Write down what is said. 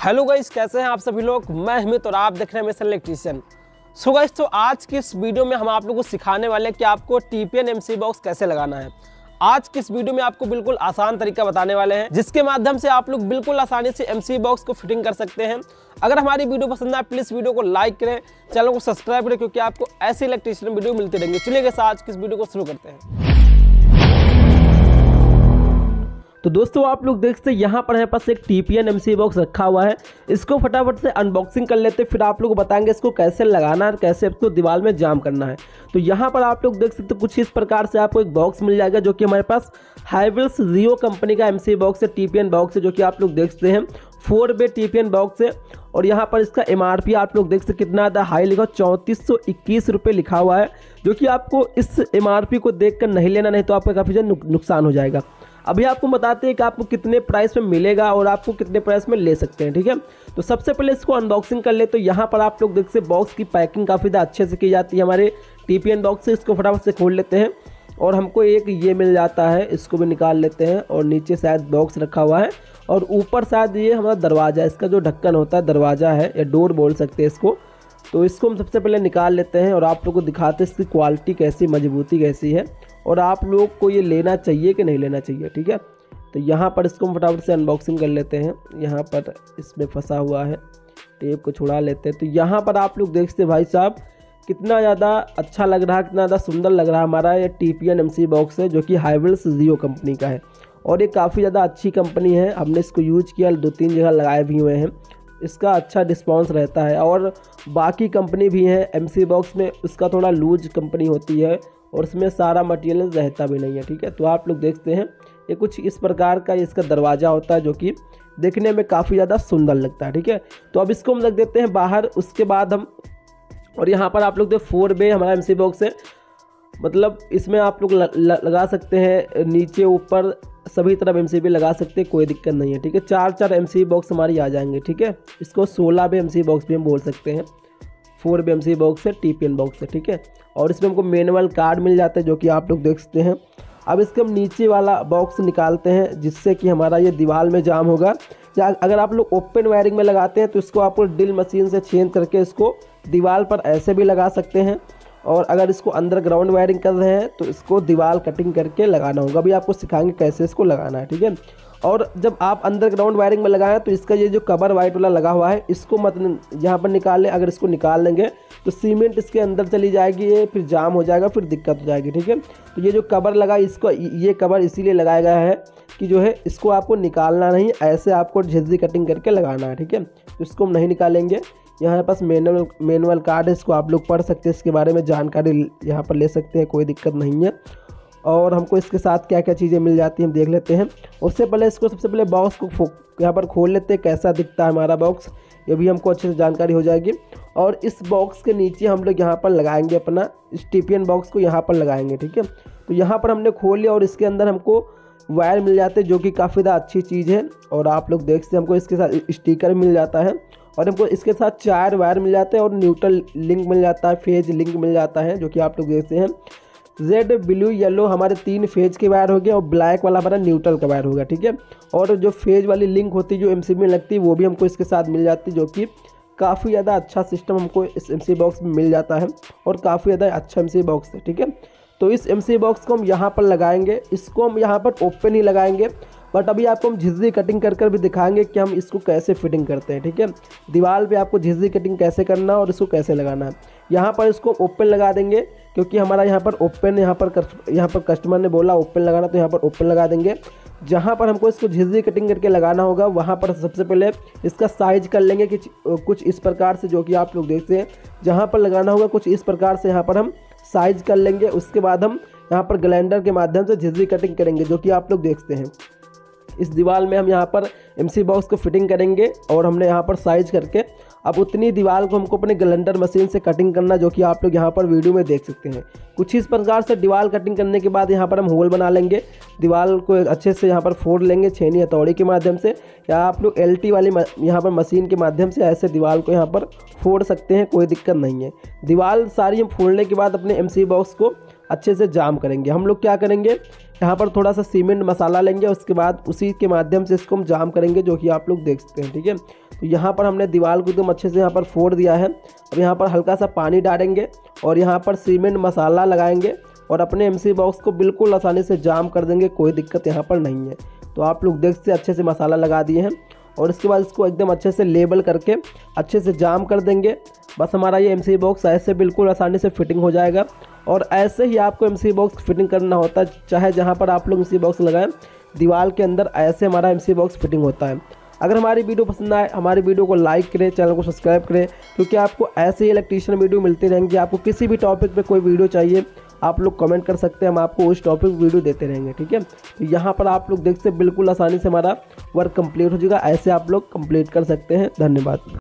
Hello guys, कैसे हैं आप सभी लोग? मैं हिमित और आप देख रहे हैं मिस्टर इलेक्ट्रीशियन। सो गाइस तो आज की इस वीडियो में हम आप लोगों को सिखाने वाले हैं कि आपको टीपीएन एमसी बॉक्स कैसे लगाना है। आज की इस वीडियो में आपको बिल्कुल आसान तरीका बताने वाले हैं, जिसके माध्यम से आप लोग बिल्कुल आसानी से एमसी बॉक्स को फिटिंग कर सकते हैं। अगर हमारी वीडियो पसंद आए प्लीज़ वीडियो को लाइक करें, चैनल को सब्सक्राइब करें, क्योंकि आपको ऐसे इलेक्ट्रीशियन वीडियो मिलती रहेंगे। चलिए गाइस आज की इस वीडियो को शुरू करते हैं। तो दोस्तों, आप लोग देख सकते यहाँ पर हमारे पास एक टीपीएन एमसी बॉक्स रखा हुआ है। इसको फटाफट से अनबॉक्सिंग कर लेते हैं, फिर आप लोग बताएँगे इसको कैसे लगाना है, कैसे इसको दीवार में जाम करना है। तो यहाँ पर आप लोग देख सकते कुछ इस प्रकार से आपको एक बॉक्स मिल जाएगा, जो कि हमारे पास हाइविल्स रियो कंपनी का एमसी बॉक्स है टीपीएन बॉक्स है, जो कि आप लोग देख सकते हैं। फोर बे टीपीएन बॉक्स है, और यहाँ पर इसका एम आर पी आप लोग देख सकते कितना ज़्यादा हाई लिखा चौंतीस सौ इक्कीस रुपये लिखा हुआ है, जो कि आपको इस एम आर पी को देख कर नहीं लेना, नहीं तो आपका काफ़ी ज़्यादा नुकसान हो जाएगा। अभी आपको बताते हैं कि आपको कितने प्राइस में मिलेगा और आपको कितने प्राइस में ले सकते हैं, ठीक है? तो सबसे पहले इसको अनबॉक्सिंग कर ले तो यहाँ पर आप लोग देख सकते बॉक्स की पैकिंग काफ़ी ज़्यादा अच्छे से की जाती है। हमारे टीपीएन बॉक्स से इसको फटाफट से खोल लेते हैं और हमको एक ये मिल जाता है, इसको भी निकाल लेते हैं और नीचे शायद बॉक्स रखा हुआ है और ऊपर शायद ये हमारा दरवाज़ा इसका जो ढक्कन होता है, दरवाज़ा है, या डोर बोल सकते हैं इसको। तो इसको हम सबसे पहले निकाल लेते हैं और आप लोग को दिखाते हैं इसकी क्वालिटी कैसी, मजबूती कैसी है। और आप लोग को ये लेना चाहिए कि नहीं लेना चाहिए, ठीक है? तो यहाँ पर इसको हम फटाफट से अनबॉक्सिंग कर लेते हैं। यहाँ पर इसमें फंसा हुआ है टेप को छुड़ा लेते हैं। तो यहाँ पर आप लोग देखते भाई साहब, कितना ज़्यादा अच्छा लग रहा है, कितना ज़्यादा सुंदर लग रहा है हमारा ये T P N M C box है, जो कि हाइवल्स जियो कंपनी का है। और ये काफ़ी ज़्यादा अच्छी कंपनी है, हमने इसको यूज़ किया, दो तीन जगह लगाए भी हुए हैं। इसका अच्छा रिस्पॉन्स रहता है और बाकी कंपनी भी हैं एम सी बॉक्स में, उसका थोड़ा लूज कंपनी होती है। और उसमें सारा मटेरियल रहता भी नहीं है, ठीक है? तो आप लोग देखते हैं, ये कुछ इस प्रकार का इसका दरवाज़ा होता है जो कि देखने में काफ़ी ज़्यादा सुंदर लगता है, ठीक है? तो अब इसको हम रख देते हैं बाहर, उसके बाद हम, और यहाँ पर आप लोग देख फोर बे हमारा एम बॉक्स है मतलब इसमें आप लोग लगा सकते हैं, नीचे ऊपर सभी तरफ़ एमसीबी लगा सकते हैं, कोई दिक्कत नहीं है, ठीक है? चार चार एम बॉक्स हमारी आ जाएँगे, ठीक है? इसको सोलह बे एम बॉक्स भी हम बोल सकते हैं। Four B M C box है टी पी एन बॉक्स है, ठीक है? और इसमें हमको मैनुअल कार्ड मिल जाता है, जो कि आप लोग देख सकते हैं। अब इसके हम नीचे वाला बॉक्स निकालते हैं, जिससे कि हमारा ये दीवार में जाम होगा। या अगर आप लोग ओपन वायरिंग में लगाते हैं तो इसको आपको ड्रिल मशीन से चेंज करके इसको दीवार पर ऐसे भी लगा सकते हैं। और अगर इसको अंदर ग्राउंड वायरिंग कर रहे हैं तो इसको दीवार कटिंग करके लगाना होगा। अभी आपको सिखाएँगे कैसे इसको लगाना है, ठीक है? और जब आप अंडरग्राउंड वायरिंग में लगाएँ तो इसका ये जो कवर वाइट वाला लगा हुआ है, इसको मत यहाँ पर निकाल लें। अगर इसको निकाल लेंगे तो सीमेंट इसके अंदर चली जाएगी, ये फिर जाम हो जाएगा, फिर दिक्कत हो जाएगी, ठीक है? तो ये जो कवर लगा, इसको, ये कवर इसीलिए लगाया गया है कि जो है, इसको आपको निकालना नहीं, ऐसे आपको झिझी कटिंग करके लगाना है, ठीक है? तो इसको हम नहीं निकालेंगे। यहाँ पास मैनुअल मैनुअल कार्ड है, इसको आप लोग पढ़ सकते हैं, इसके बारे में जानकारी यहाँ पर ले सकते हैं, कोई दिक्कत नहीं है। और हमको इसके साथ क्या क्या चीज़ें मिल जाती हैं, हम देख लेते हैं। उससे पहले इसको, सबसे पहले बॉक्स को यहाँ पर खोल लेते हैं, कैसा दिखता है हमारा बॉक्स ये भी हमको अच्छे से जानकारी हो जाएगी। और इस बॉक्स के नीचे हम लोग यहाँ पर लगाएँगे अपना स्टीपियन बॉक्स को यहाँ पर लगाएँगे, ठीक है? तो यहाँ पर हमने खोल लिया और इसके अंदर हमको वायर मिल जाते हैं, जो कि काफ़ी ज़्यादा अच्छी चीज़ है। और आप लोग देख सकते हमको इसके साथ स्टिकर मिल जाता है। और हमको इसके साथ चार वायर मिल जाते हैं और न्यूट्रल लिंक मिल जाता है फ़ेज़ लिंक मिल जाता है, जो कि आप लोग देखते हैं। रेड ब्लू येलो हमारे तीन फ़ेज़ के वायर हो गए और ब्लैक वाला हमारा न्यूट्रल का वायर होगा ठीक है? और जो फ़ेज़ वाली लिंक होती है जो एमसीबी में लगती है वो भी हमको इसके साथ मिल जाती है जो कि काफ़ी ज़्यादा अच्छा सिस्टम हमको इस एम बॉक्स में मिल जाता है और काफ़ी ज़्यादा अच्छा एम बॉक्स है, ठीक है? तो इस एम बॉक्स को हम यहाँ पर लगाएँगे, इसको हम यहाँ पर ओपन ही लगाएँगे बट अभी आपको हम झिझी कटिंग कर कर भी दिखाएँगे कि हम इसको कैसे फिटिंग करते हैं, ठीक है? दीवार पे आपको झिझी कटिंग कैसे करना है और इसको कैसे लगाना है। यहाँ पर इसको ओपन लगा देंगे, क्योंकि हमारा यहाँ पर ओपन यहाँ पर यहाँ पर कस्टमर ने बोला ओपन लगाना तो यहाँ पर ओपन लगा देंगे। जहाँ पर हमको इसको झिझी कटिंग करके लगाना होगा, वहाँ पर सबसे पहले इसका साइज़ कर लेंगे कि, कुछ इस प्रकार से, जो कि आप लोग देखते हैं। जहाँ पर लगाना होगा, कुछ इस प्रकार से यहाँ पर हम साइज़ कर लेंगे। उसके बाद हम यहाँ पर ग्लैंडर के माध्यम से झिझी कटिंग करेंगे, जो कि आप लोग देखते हैं। इस दीवार में हम यहाँ पर एमसी बॉक्स को फिटिंग करेंगे और हमने यहाँ पर साइज़ करके अब उतनी दीवार को हमको अपने गलेंडर मशीन से कटिंग करना जो कि आप लोग यहाँ पर वीडियो में देख सकते हैं। कुछ इस प्रकार से दीवार कटिंग करने के बाद यहाँ पर हम होल बना लेंगे। दीवार को अच्छे से यहाँ पर फोड़ लेंगे छेनी हथौड़ी के माध्यम से या आप लोग एलटी वाली यहाँ पर मशीन के माध्यम से ऐसे दीवार को यहाँ पर फोड़ सकते हैं, कोई दिक्कत नहीं है। दीवार सारी हम फोड़ने के बाद अपने एमसी बॉक्स को अच्छे से जाम करेंगे। हम लोग क्या करेंगे? यहाँ पर थोड़ा सा सीमेंट मसाला लेंगे, उसके बाद उसी के माध्यम से इसको हम जाम करेंगे, जो कि आप लोग देख सकते हैं, ठीक है? तो यहाँ पर हमने दीवार को एकदम अच्छे से यहाँ पर फोड़ दिया है अब यहाँ पर हल्का सा पानी डालेंगे, और यहाँ पर सीमेंट मसाला लगाएँगे, और अपने एमसी बॉक्स को बिल्कुल आसानी से जाम कर देंगे, कोई दिक्कत यहाँ पर नहीं है। तो आप लोग देख सकते अच्छे से मसाला लगा दिए हैं, और इसके बाद इसको एकदम अच्छे से लेबल करके अच्छे से जाम कर देंगे बस हमारा ये एमसी बॉक्स ऐसे बिल्कुल आसानी से फिटिंग हो जाएगा। और ऐसे ही आपको एमसी बॉक्स फिटिंग करना होता है चाहे जहाँ पर आप लोग एम बॉक्स लगाएँ, दीवार के अंदर ऐसे हमारा एमसी बॉक्स फिटिंग होता है। अगर हमारी वीडियो पसंद आए, हमारी वीडियो को लाइक करें, चैनल को सब्सक्राइब करें, क्योंकि आपको ऐसे ही इलेक्ट्रीशियन वीडियो मिलती रहेंगी। आपको किसी भी टॉपिक पे कोई वीडियो चाहिए, आप लोग कमेंट कर सकते हैं, हम आपको उस टॉपिक वीडियो देते रहेंगे, ठीक है? तो यहाँ पर आप लोग देख सकते बिल्कुल आसानी से हमारा वर्क कंप्लीट हो जाएगा। ऐसे आप लोग कंप्लीट कर सकते हैं। धन्यवाद।